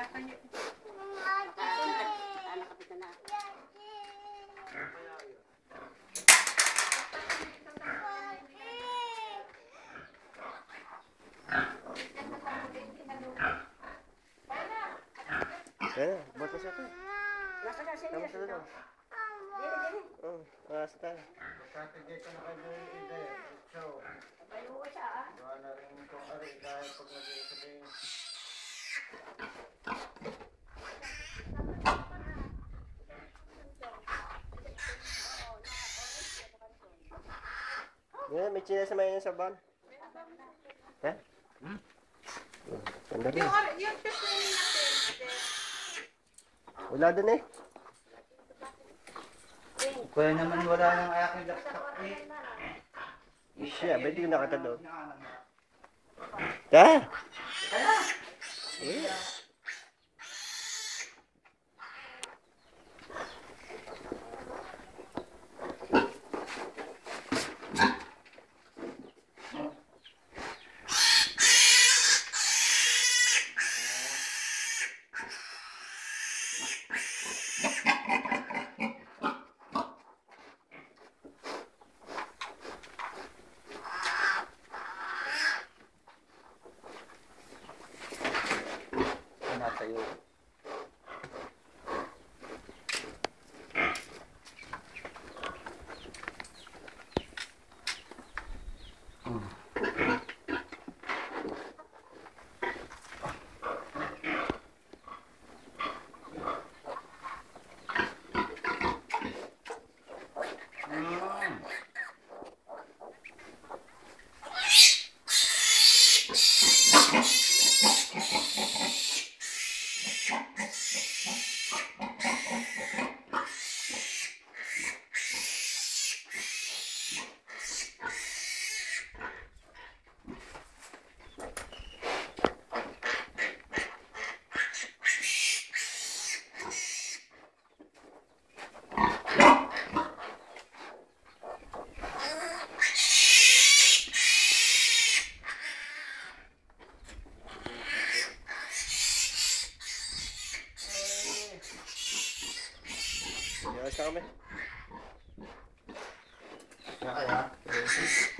Eh, buat sa ito. Nasa na siya. Kamu sa ito. Dili, dili. Oh. Yan, may chiles may yung sabon. Ha? Hmm? Yung, yung pepperoni natin. Wala dun eh. Kaya naman wala nang aking laptop eh. Siya, ba't yung nakatalo? Ta? Ta? Yeah. Mm. Dame. Ja, ja, das ist.